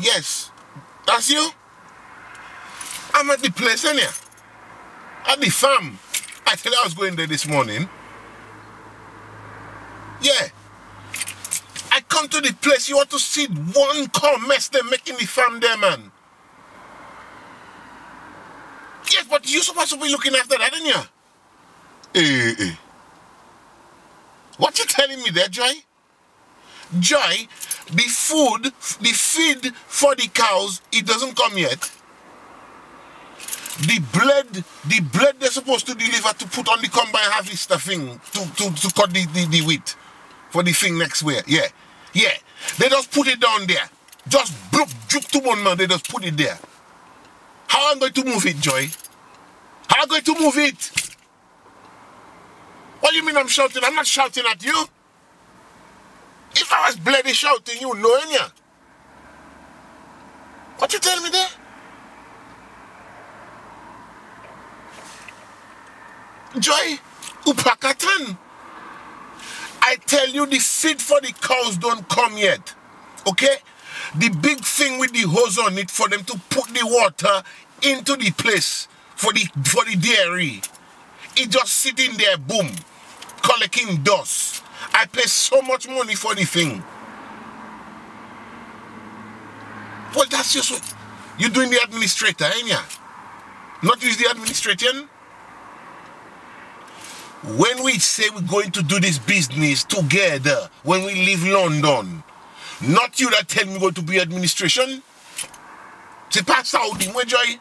Yes, that's you. I'm at the place, ain't ya? At the farm. I tell you I was going there this morning. Yeah. I come to the place, you want to see one car mess they making the farm there, man. Yes, but you're supposed to be looking after that, ain't ya? Eh, eh. What you telling me there, Joy? Joy, the food, the feed for the cows, it doesn't come yet. The bread, the bread they're supposed to deliver to put on the combine harvester thing to, to, to cut the, the, the wheat for the thing next year. Yeah. Yeah. They just put it down there. Just bloop, juke to one man, they just put it there. How am I going to move it, Joy? How am I going to move it? What do you mean I'm shouting? I'm not shouting at you. If I was bloody shouting, you know any. What you tell me there? Joy, upakatan. I tell you, the feed for the cows don't come yet. Okay? The big thing with the hose on it for them to put the water into the place for the for the dairy. It just sitting there, boom, collecting dust. I pay so much money for the thing. Well, that's just what you're doing the administrator, ain't ya? Not use the administration? When we say we're going to do this business together, when we leave London, not you that tell me going to be administration. C'est pas Saudi, moi, Joy.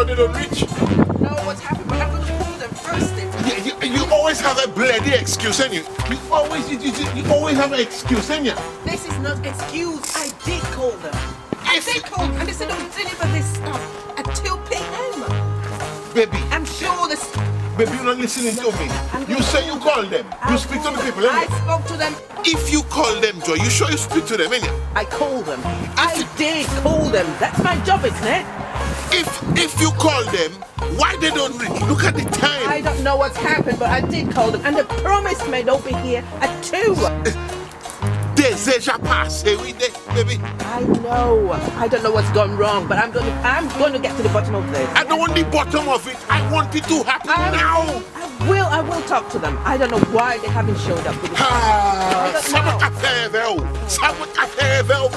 Look at the they don't reach. know what's happened, but I'm going to call them first. You, you, you always have a bloody excuse, and you you always you, you, you always have an excuse, and you. This is not excuse. I did call them. I If- did call, and they said they'll deliver this stuff at 2 p.m. Baby, I'm sure this. baby, you're not listening to me. You say you call them. You speak to the people, I spoke to them. If you call them, Joy, you sure you speak to them, innit? I call them. I did call them. That's my job, isn't it? If if you call them, why they don't reach? Look at the time. I don't know what's happened, but I did call them, and they promised me they'll be here at 2. Deseja passé, oui, baby. I know. I don't know what's gone wrong, but I'm going to I'm going to get to the bottom of this. I don't want the bottom of it. I want it to happen I- now. I will. I will talk to them. I don't know why they haven't showed up. Ah, I don't sabe know. café, velho. Sabe café, velho,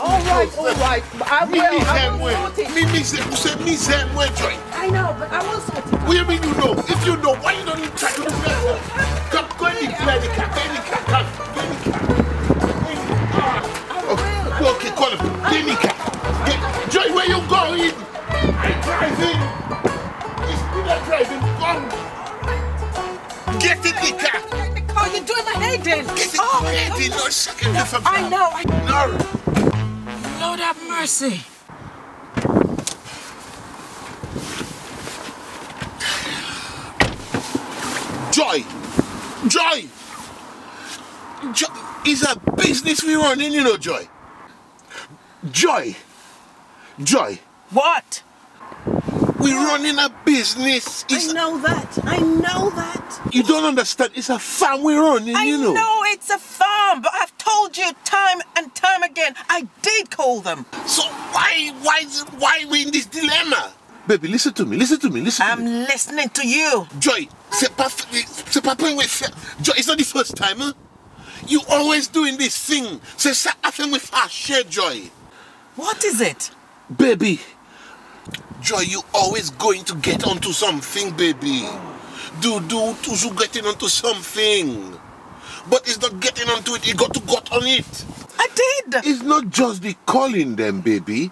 all right, all right. I Me will. I will sort it. Me miss them. You say miss Joy. I know, but I will sort it. What do you mean you know? If you know, why you don't try to do that? Second. no, different- I know. I No. Lord have mercy. Joy. Joy. Joy. It's a business we're running, you know, Joy. Joy. Joy. What? We're running a business. I know that. I know that. you don't understand. It's a farm we're running, I you know. know it's a farm, but I've told you time and time again. I did call them. So why, why, why we in this dilemma? Baby, listen to me. Listen to me. Listen to I'm me. listening to you. Joy, c'est pas, c'est pas point with Joy, it's not the first time, huh? You always doing this thing. C'est ça affaire with our share, Joy. What is it? Baby, Joy, you always going to get onto something, baby. Do, do, toujours getting onto something. But it's not getting onto it, you got to got on it. I did. It's not just the calling them, baby.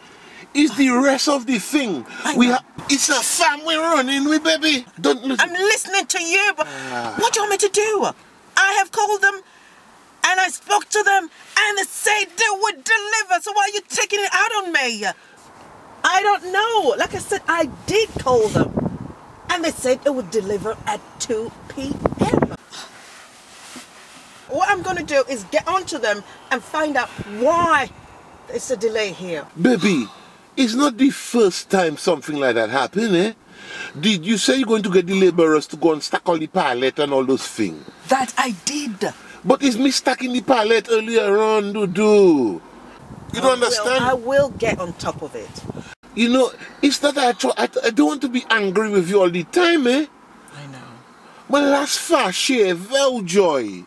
It's the rest of the thing. I We have it's a farm we're running with, baby. Don't listen. I'm listening to you, but Ah. what do you want me to do? I have called them and I spoke to them and they said they would deliver. So why are you taking it out on me? I don't know. Like I said, I did call them and they said it would deliver at 2 p.m. What I'm going to do is get onto them and find out why there's a delay here. Baby, it's not the first time something like that happened, eh? Did you say you're going to get the laborers to go and stack all the pallet and all those things? That I did. But it's me stacking the pallet earlier on, Dudu. You don't understand? I will get on top of it. You know, it's not that I, try, I, I don't want to be angry with you all the time, eh? I know. But last fast year, well, Joy.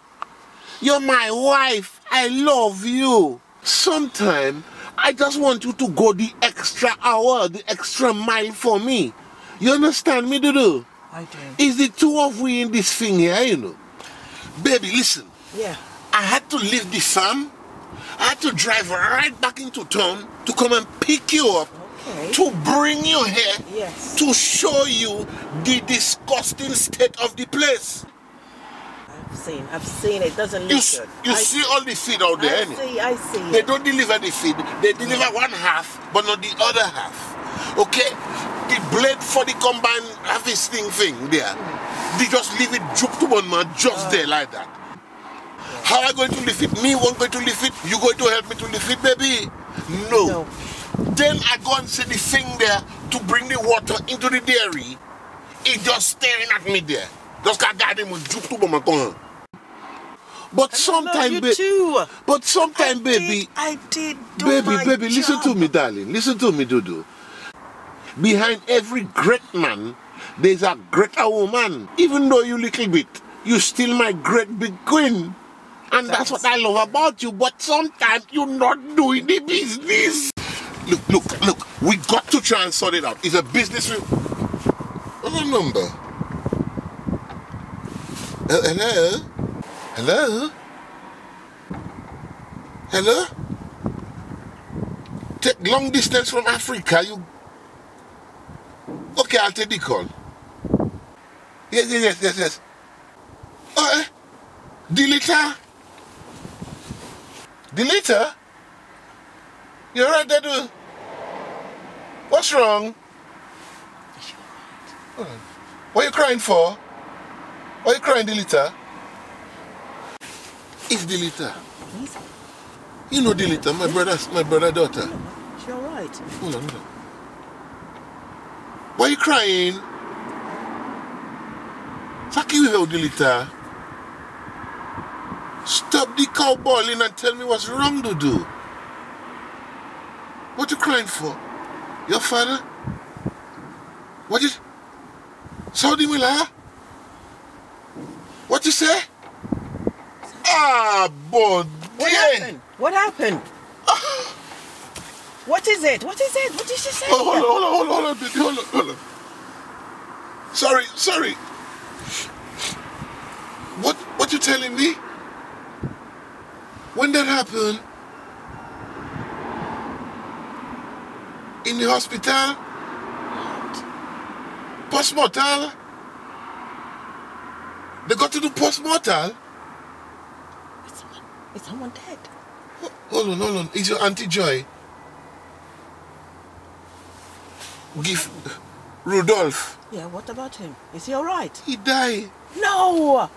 You're my wife. I love you. Sometime, I just want you to go the extra hour, the extra mile for me. You understand me, Dudu? I do. It's the two of we in this thing here, you know. Baby, listen. Yeah. I had to leave the farm. I had to drive right back into town to come and pick you up, Okay. to bring you here, Yes. to show you the disgusting state of the place. I've seen. I've seen it. Doesn't look You, good. you I, see all the feed out there, I see. I see. They don't deliver the feed. They deliver mm. one half, but not the other half. Okay? The blade for the combine harvesting thing thing there. Mm. They just leave it droop to one man just there uh. like that. How are I going to lift it? Me won't going to lift it. You going to help me to lift it, baby? No. No. Then I go and see the thing there to bring the water into the dairy. It just staring at me there. Just got guide him with droop to one man. But love sometime, you but sometime, I baby, I did. Baby, baby, listen to me, darling. Listen to me, Dudu. Behind every great man, there's a greater woman. Even though you little bit, you still my great big queen. And that's what I love about you. But sometimes you're not doing the business. Look, look, look. We got to try and sort it out. It's a business. What's the number? Hello? Hello? Hello? Take long distance from Africa, you Okay, I'll take the call. Yes, yes, yes, yes, yes. Oh, eh? Delita? Delita? You're right there, dude. What's wrong? What are you crying for? Why are you crying, Delita? It's Delita. You know Delita, my brother's my brother daughter. She all right? Hold on, hold on. Why are you crying? Fuck you, Delita. Stop the cow boiling and tell me what's wrong, Dudu. What you crying for? Your father? What is... Saudi Mila? What you say? Ah. What happened? What happened? what is it? What is it? What did she say? Oh, hold on, hold on, hold on, hold on, baby, hold on, hold on. Sorry, sorry. What, what you telling me? When that happened? In the hospital? Postmortal? They got to do postmortal? Is someone, dead? Hold on, hold on. Is your Auntie Joy? Give Rudolph. Yeah, what about him? Is he all right? He died. No!